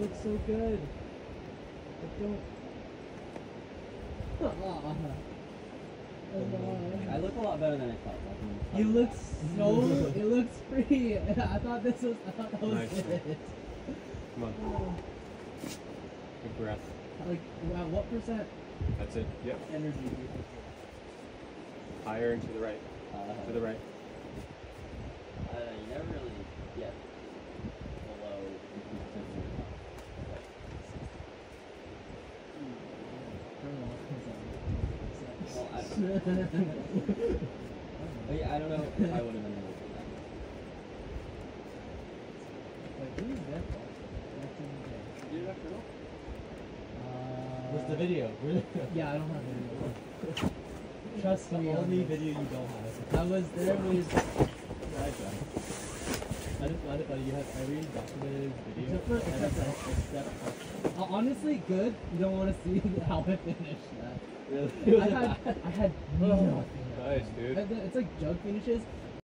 looks so good. I don't. Aw. I look a lot better than I thought. like, You look so. it looks pretty. I thought this was. I thought that was Nice. it. Come on. Good breath. Like, wow, what percent That's it. Yep. energy do you think? Higher and to the right. Uh, To the right. I don't know, you never really get below 50%. Well, I But yeah, I don't know if I would have been able to do that. Like, who is that? You did after all? What's the video? Yeah, I don't have video. Trust the me. on only video you don't have. I was there with. Right, right. I just find it funny. You have every documented video. Except for- except it's like- except for- honestly, good. You don't want to see how I finished that. Really? I had, I had nothing. Nice, dude. It's like jug finishes.